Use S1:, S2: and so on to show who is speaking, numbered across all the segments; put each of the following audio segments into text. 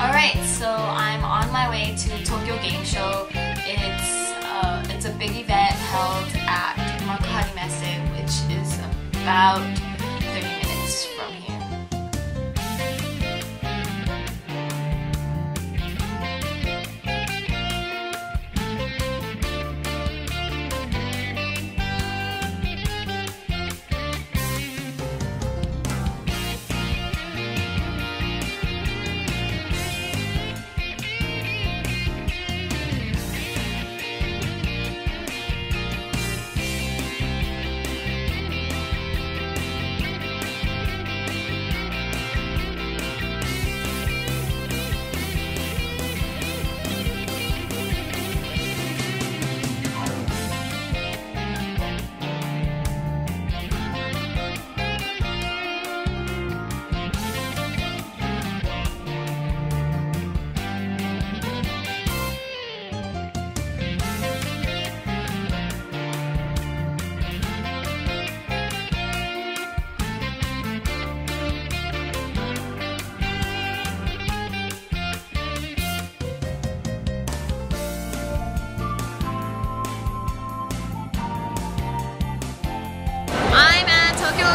S1: Alright, so I'm on my way to Tokyo Game Show. It's, uh, it's a big event held at Makuhari Messe, which is about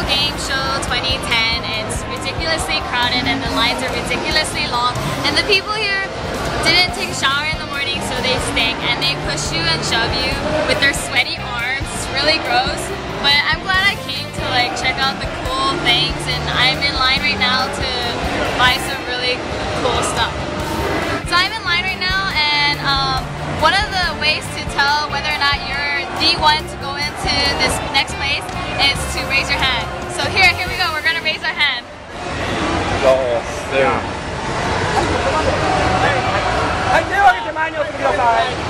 S1: Game Show 2010. It's ridiculously crowded and the lines are ridiculously long. And the people here didn't take a shower in the morning so they stink and they push you and shove you with their sweaty arms. It's really gross. But I'm glad I came to like check out the cool things and I'm in line right now to buy some really cool stuff. So I'm in line right now and um, one of the ways to tell whether or not you're the one to this next place is to raise your hand. So here, here we go. We're gonna raise our hand.
S2: はい、